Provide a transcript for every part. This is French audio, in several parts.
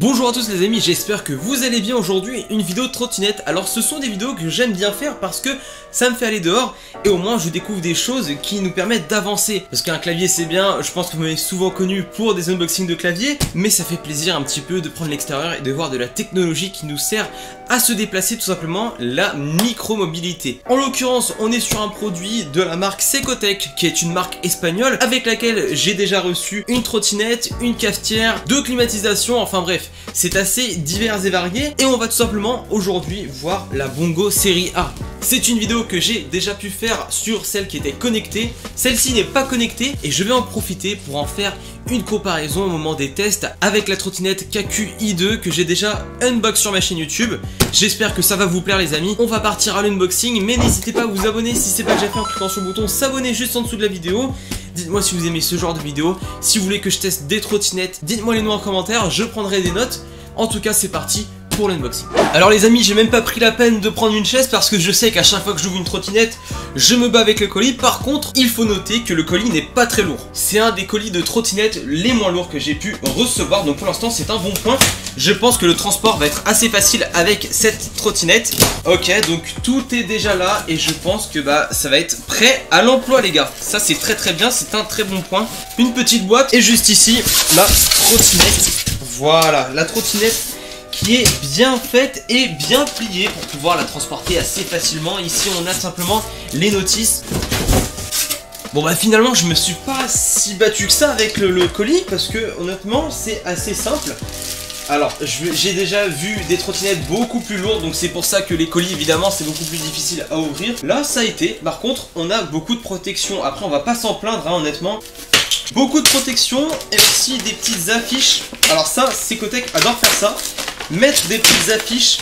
Bonjour à tous les amis, j'espère que vous allez bien aujourd'hui, une vidéo trottinette. Alors ce sont des vidéos que j'aime bien faire parce que ça me fait aller dehors et au moins je découvre des choses qui nous permettent d'avancer. Parce qu'un clavier c'est bien, je pense que vous m'avez souvent connu pour des unboxings de clavier, mais ça fait plaisir un petit peu de prendre l'extérieur et de voir de la technologie qui nous sert à se déplacer tout simplement, la micro-mobilité. En l'occurrence, on est sur un produit de la marque Secotec, qui est une marque espagnole, avec laquelle j'ai déjà reçu une trottinette, une cafetière, deux climatisations, enfin bref, c'est assez divers et varié et on va tout simplement aujourd'hui voir la Bongo série A. C'est une vidéo que j'ai déjà pu faire sur celle qui était connectée, celle-ci n'est pas connectée et je vais en profiter pour en faire une comparaison au moment des tests avec la trottinette KQ i2 que j'ai déjà unbox sur ma chaîne YouTube. J'espère que ça va vous plaire les amis. On va partir à l'unboxing mais n'hésitez pas à vous abonner si c'est pas déjà fait en cliquant sur le bouton s'abonner juste en dessous de la vidéo. Dites-moi si vous aimez ce genre de vidéo. Si vous voulez que je teste des trottinettes, dites-moi les noms en commentaire, je prendrai des notes. En tout cas, c'est parti l'unboxing. Alors les amis, j'ai même pas pris la peine de prendre une chaise parce que je sais qu'à chaque fois que j'ouvre une trottinette, je me bats avec le colis. Par contre, il faut noter que le colis n'est pas très lourd. C'est un des colis de trottinette les moins lourds que j'ai pu recevoir. Donc pour l'instant, c'est un bon point. Je pense que le transport va être assez facile avec cette trottinette. Ok, donc tout est déjà là et je pense que bah ça va être prêt à l'emploi les gars. Ça c'est très très bien, c'est un très bon point. Une petite boîte et juste ici la trottinette. Voilà, la trottinette qui est bien faite et bien pliée pour pouvoir la transporter assez facilement. Ici on a simplement les notices Bon bah finalement je me suis pas si battu que ça avec le, colis parce que honnêtement c'est assez simple alors, j'ai déjà vu des trottinettes beaucoup plus lourdes, donc c'est pour ça que les colis, évidemment, c'est beaucoup plus difficile à ouvrir. Là, ça a été. Par contre, on a beaucoup de protection. Après, on va pas s'en plaindre, hein, honnêtement. Beaucoup de protection et aussi des petites affiches. Alors ça, Secotec adore faire ça. Mettre des petites affiches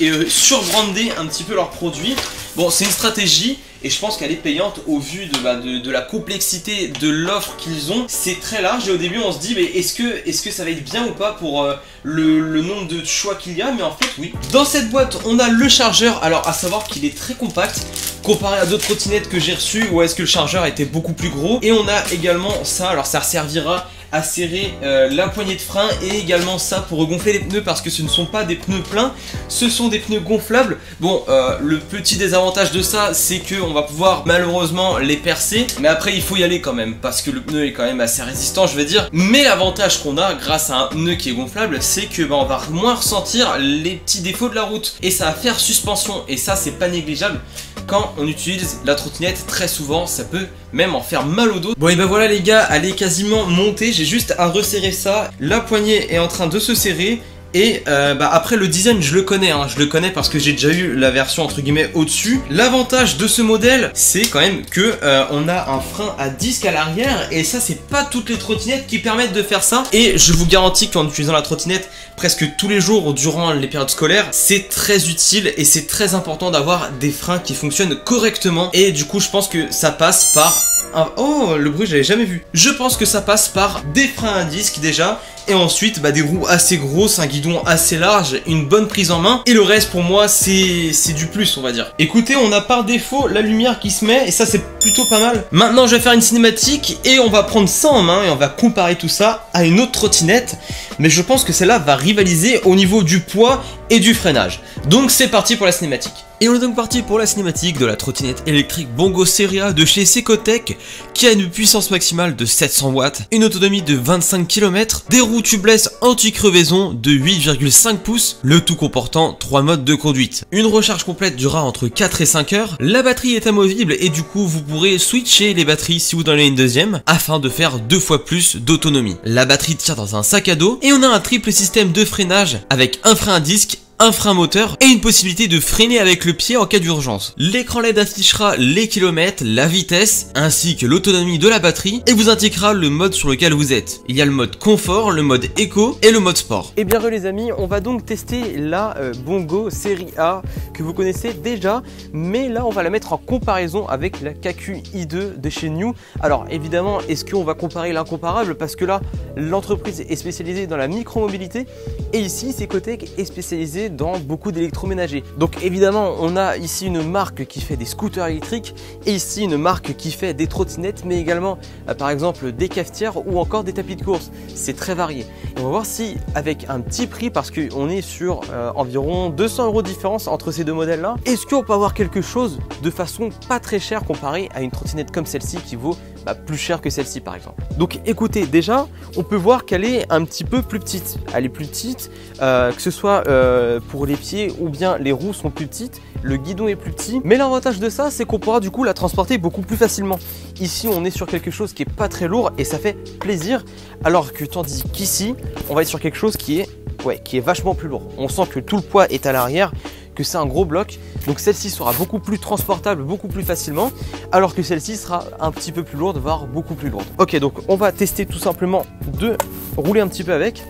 et euh, surbrander un petit peu leurs produits. Bon, c'est une stratégie et je pense qu'elle est payante au vu de, bah, de, la complexité de l'offre qu'ils ont. C'est très large et au début on se dit mais est-ce que, est que ça va être bien ou pas pour euh, le, nombre de choix qu'il y a? Mais en fait oui. Dans cette boîte on a le chargeur, alors à savoir qu'il est très compact comparé à d'autres trottinettes que j'ai reçues où est-ce que le chargeur était beaucoup plus gros. Et on a également ça, alors ça servira à serrer euh, la poignée de frein et également ça pour regonfler les pneus parce que ce ne sont pas des pneus pleins, ce sont des pneus gonflables. Bon, euh, le petit désavantage de ça, c'est que on va pouvoir malheureusement les percer, mais après il faut y aller quand même parce que le pneu est quand même assez résistant, je veux dire. Mais l'avantage qu'on a grâce à un pneu qui est gonflable, c'est que bah, on va moins ressentir les petits défauts de la route et ça va faire suspension et ça c'est pas négligeable quand on utilise la trottinette très souvent ça peut même en faire mal au dos. Bon et ben voilà les gars elle est quasiment montée. J'ai juste à resserrer ça. La poignée est en train de se serrer et euh, bah, après le design je le connais, hein. je le connais parce que j'ai déjà eu la version entre guillemets au-dessus. L'avantage de ce modèle c'est quand même que euh, on a un frein à disque à l'arrière et ça c'est pas toutes les trottinettes qui permettent de faire ça. Et je vous garantis qu'en utilisant la trottinette presque tous les jours durant les périodes scolaires, c'est très utile et c'est très important d'avoir des freins qui fonctionnent correctement. Et du coup je pense que ça passe par Oh, le bruit, j'avais jamais vu. Je pense que ça passe par des freins à disque déjà, et ensuite bah, des roues assez grosses, un guidon assez large, une bonne prise en main, et le reste pour moi c'est du plus on va dire. Écoutez, on a par défaut la lumière qui se met, et ça c'est plutôt pas mal. Maintenant je vais faire une cinématique, et on va prendre ça en main, et on va comparer tout ça à une autre trottinette, mais je pense que celle-là va rivaliser au niveau du poids et du freinage. Donc c'est parti pour la cinématique. Et on est donc parti pour la cinématique de la trottinette électrique Bongo Seria de chez Secotec qui a une puissance maximale de 700 watts, une autonomie de 25 km, des roues tubeless anti-crevaison de 8,5 pouces, le tout comportant 3 modes de conduite. Une recharge complète durera entre 4 et 5 heures, la batterie est amovible et du coup vous pourrez switcher les batteries si vous en avez une deuxième afin de faire deux fois plus d'autonomie. La batterie tient dans un sac à dos et on a un triple système de freinage avec un frein à disque un frein moteur et une possibilité de freiner avec le pied en cas d'urgence. L'écran LED affichera les kilomètres, la vitesse, ainsi que l'autonomie de la batterie et vous indiquera le mode sur lequel vous êtes. Il y a le mode confort, le mode éco et le mode sport. Et bien les amis, on va donc tester la euh, Bongo série A que vous connaissez déjà, mais là on va la mettre en comparaison avec la KQ i2 de chez New. Alors évidemment, est-ce qu'on va comparer l'incomparable? Parce que là, l'entreprise est spécialisée dans la micromobilité et ici, Secotec est spécialisé dans beaucoup d'électroménagers. Donc évidemment, on a ici une marque qui fait des scooters électriques et ici une marque qui fait des trottinettes, mais également euh, par exemple des cafetières ou encore des tapis de course. C'est très varié. on va voir si avec un petit prix, parce qu'on est sur euh, environ 200 euros de différence entre ces deux modèles-là, est-ce qu'on peut avoir quelque chose de façon pas très chère comparé à une trottinette comme celle-ci qui vaut bah, plus cher que celle-ci par exemple. Donc écoutez, déjà, on peut voir qu'elle est un petit peu plus petite. Elle est plus petite, euh, que ce soit euh, pour les pieds ou bien les roues sont plus petites, le guidon est plus petit. Mais l'avantage de ça, c'est qu'on pourra du coup la transporter beaucoup plus facilement. Ici, on est sur quelque chose qui est pas très lourd et ça fait plaisir, alors que tandis qu'ici, on va être sur quelque chose qui est vachement plus lourd. On sent que tout le poids est à l'arrière que c'est un gros bloc. Donc celle-ci sera beaucoup plus transportable, beaucoup plus facilement, alors que celle-ci sera un petit peu plus lourde, voire beaucoup plus lourde. Ok, donc on va tester tout simplement de rouler un petit peu avec.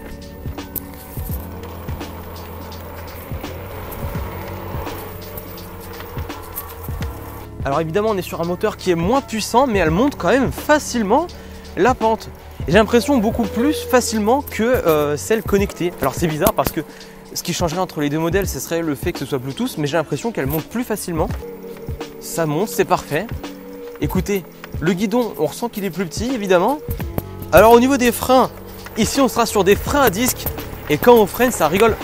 Alors évidemment on est sur un moteur qui est moins puissant mais elle monte quand même facilement la pente. J'ai l'impression beaucoup plus facilement que euh, celle connectée. Alors c'est bizarre parce que ce qui changerait entre les deux modèles, ce serait le fait que ce soit Bluetooth, mais j'ai l'impression qu'elle monte plus facilement. Ça monte, c'est parfait. Écoutez, le guidon, on ressent qu'il est plus petit, évidemment. Alors au niveau des freins, ici on sera sur des freins à disque, et quand on freine, ça rigole.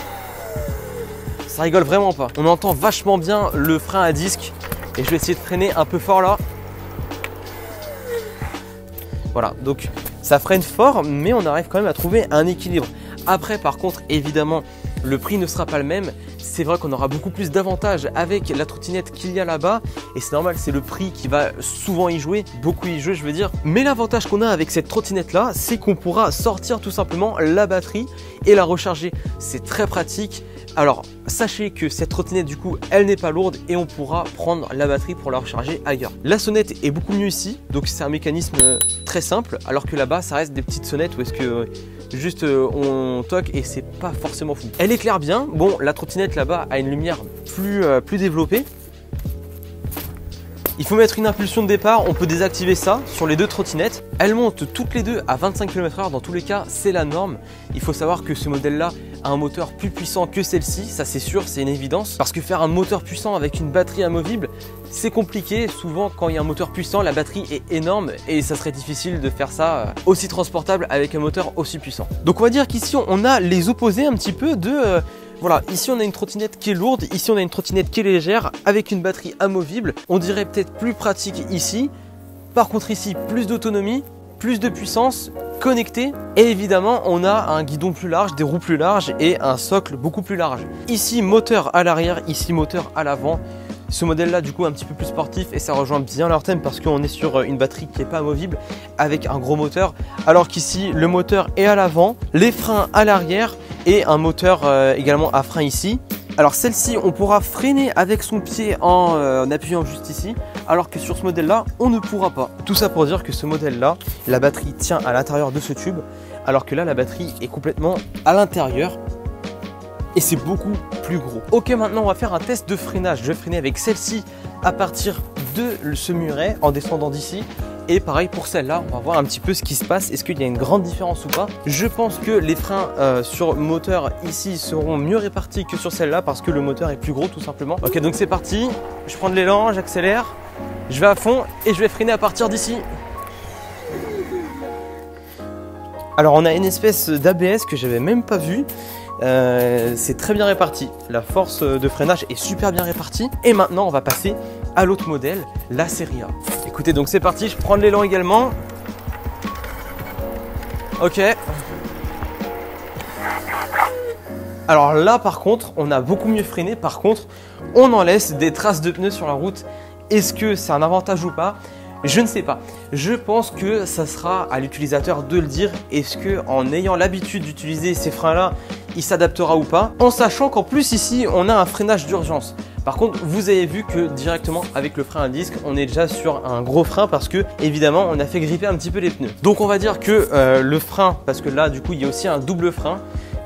Ça rigole vraiment pas. On entend vachement bien le frein à disque, et je vais essayer de freiner un peu fort là. Voilà, donc ça freine fort, mais on arrive quand même à trouver un équilibre. Après, par contre, évidemment, le prix ne sera pas le même. C'est vrai qu'on aura beaucoup plus d'avantages avec la trottinette qu'il y a là-bas. Et c'est normal, c'est le prix qui va souvent y jouer, beaucoup y jouer, je veux dire. Mais l'avantage qu'on a avec cette trottinette-là, c'est qu'on pourra sortir tout simplement la batterie et la recharger. C'est très pratique. Alors, sachez que cette trottinette, du coup, elle n'est pas lourde et on pourra prendre la batterie pour la recharger ailleurs. La sonnette est beaucoup mieux ici, donc c'est un mécanisme très simple, alors que là-bas, ça reste des petites sonnettes où est-ce que juste euh, on toque et c'est pas forcément fou. Elle éclaire bien, bon la trottinette là-bas a une lumière plus, euh, plus développée. Il faut mettre une impulsion de départ, on peut désactiver ça sur les deux trottinettes. Elles montent toutes les deux à 25 km/h, dans tous les cas c'est la norme. Il faut savoir que ce modèle là un moteur plus puissant que celle-ci, ça c'est sûr, c'est une évidence. Parce que faire un moteur puissant avec une batterie amovible, c'est compliqué. Souvent quand il y a un moteur puissant, la batterie est énorme et ça serait difficile de faire ça euh, aussi transportable avec un moteur aussi puissant. Donc on va dire qu'ici on a les opposés un petit peu de... Euh, voilà, ici on a une trottinette qui est lourde, ici on a une trottinette qui est légère avec une batterie amovible. On dirait peut-être plus pratique ici. Par contre ici, plus d'autonomie, plus de puissance, connecté et évidemment on a un guidon plus large, des roues plus larges et un socle beaucoup plus large. Ici moteur à l'arrière, ici moteur à l'avant. Ce modèle là du coup un petit peu plus sportif et ça rejoint bien leur thème parce qu'on est sur une batterie qui n'est pas amovible avec un gros moteur alors qu'ici le moteur est à l'avant, les freins à l'arrière et un moteur euh, également à frein ici. Alors celle-ci, on pourra freiner avec son pied en, euh, en, appuyant juste ici, alors que sur ce modèle-là, on ne pourra pas. Tout ça pour dire que ce modèle-là, la batterie tient à l'intérieur de ce tube, alors que là, la batterie est complètement à l'intérieur. Et c'est beaucoup plus gros. Ok, maintenant on va faire un test de freinage. Je vais freiner avec celle-ci à partir de ce muret en descendant d'ici et pareil pour celle-là, on va voir un petit peu ce qui se passe. Est-ce qu'il y a une grande différence ou pas? Je pense que les freins euh, sur moteur ici seront mieux répartis que sur celle-là parce que le moteur est plus gros tout simplement. Ok, donc c'est parti. Je prends de l'élan, j'accélère, je vais à fond et je vais freiner à partir d'ici. Alors on a une espèce d'ABS que j'avais même pas vu. Euh, c'est très bien réparti. La force de freinage est super bien répartie. Et maintenant, on va passer à l'autre modèle, la série A. Écoutez, donc c'est parti, je prends l'élan également. Ok. Alors là, par contre, on a beaucoup mieux freiné. Par contre, on en laisse des traces de pneus sur la route. Est-ce que c'est un avantage ou pas? Je ne sais pas. Je pense que ça sera à l'utilisateur de le dire. Est-ce que en ayant l'habitude d'utiliser ces freins-là, il s'adaptera ou pas? En sachant qu'en plus ici, on a un freinage d'urgence. Par contre, vous avez vu que directement avec le frein à disque, on est déjà sur un gros frein parce que évidemment, on a fait gripper un petit peu les pneus. Donc on va dire que euh, le frein, parce que là du coup, il y a aussi un double frein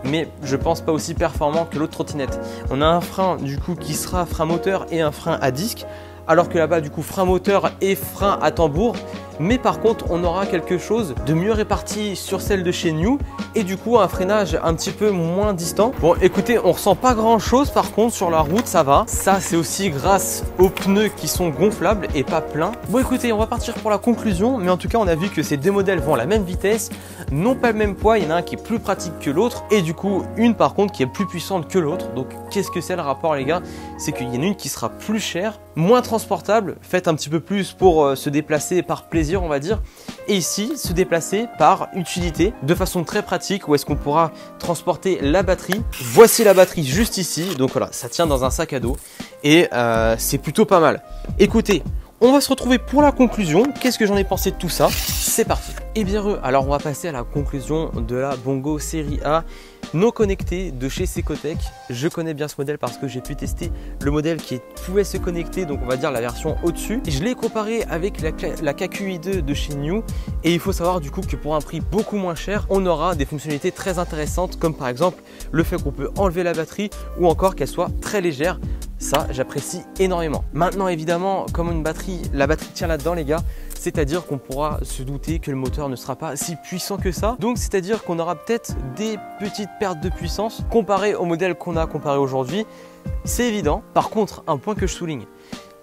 mais je pense pas aussi performant que l'autre trottinette. On a un frein du coup qui sera frein moteur et un frein à disque alors que là-bas du coup frein moteur et frein à tambour mais par contre on aura quelque chose de mieux réparti sur celle de chez New et du coup un freinage un petit peu moins distant. Bon écoutez on ressent pas grand chose par contre sur la route ça va. Ça c'est aussi grâce aux pneus qui sont gonflables et pas pleins. Bon écoutez on va partir pour la conclusion mais en tout cas on a vu que ces deux modèles vont à la même vitesse, n'ont pas le même poids, il y en a un qui est plus pratique que l'autre et du coup une par contre qui est plus puissante que l'autre. Donc qu'est-ce que c'est le rapport les gars? C'est qu'il y en a une qui sera plus chère, moins transportable, faite un petit peu plus pour euh, se déplacer par plaisir on va dire. Et ici, se déplacer par utilité de façon très pratique où est-ce qu'on pourra transporter la batterie. Voici la batterie juste ici. Donc voilà, ça tient dans un sac à dos et euh, c'est plutôt pas mal. Écoutez, on va se retrouver pour la conclusion. Qu'est-ce que j'en ai pensé de tout ça? C'est parti. Et eh bien, alors on va passer à la conclusion de la Bongo série A non connecté de chez Secotech. Je connais bien ce modèle parce que j'ai pu tester le modèle qui pouvait se connecter, donc on va dire la version au-dessus. Je l'ai comparé avec la, la KQI2 de chez New et il faut savoir du coup que pour un prix beaucoup moins cher, on aura des fonctionnalités très intéressantes comme par exemple le fait qu'on peut enlever la batterie ou encore qu'elle soit très légère. Ça, j'apprécie énormément. Maintenant, évidemment, comme une batterie, la batterie tient là-dedans, les gars, c'est-à-dire qu'on pourra se douter que le moteur ne sera pas si puissant que ça. Donc, c'est-à-dire qu'on aura peut-être des petites pertes de puissance comparé au modèle qu'on a comparé aujourd'hui. C'est évident. Par contre, un point que je souligne,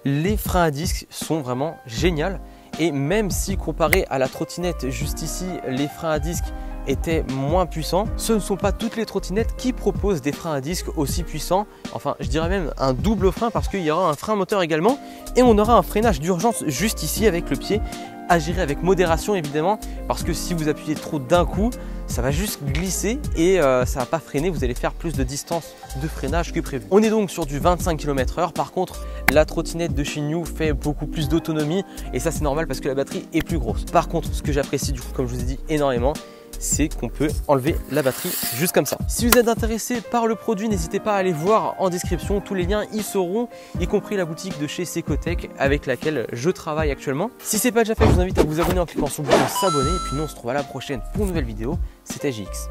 les freins à disque sont vraiment géniaux. Et même si comparé à la trottinette juste ici, les freins à disque étaient moins puissants. Ce ne sont pas toutes les trottinettes qui proposent des freins à disque aussi puissants. Enfin, je dirais même un double frein parce qu'il y aura un frein moteur également. Et on aura un freinage d'urgence juste ici avec le pied à gérer avec modération évidemment parce que si vous appuyez trop d'un coup ça va juste glisser et euh, ça va pas freiner. Vous allez faire plus de distance de freinage que prévu. On est donc sur du 25 km h par contre la trottinette de chez New fait beaucoup plus d'autonomie et ça c'est normal parce que la batterie est plus grosse. Par contre ce que j'apprécie du coup comme je vous ai dit énormément c'est qu'on peut enlever la batterie juste comme ça. Si vous êtes intéressé par le produit, n'hésitez pas à aller voir en description. Tous les liens y seront, y compris la boutique de chez Secotech avec laquelle je travaille actuellement. Si c'est pas déjà fait, je vous invite à vous abonner en cliquant sur le bouton s'abonner. Et puis nous, on se retrouve à la prochaine pour une nouvelle vidéo. C'était JX.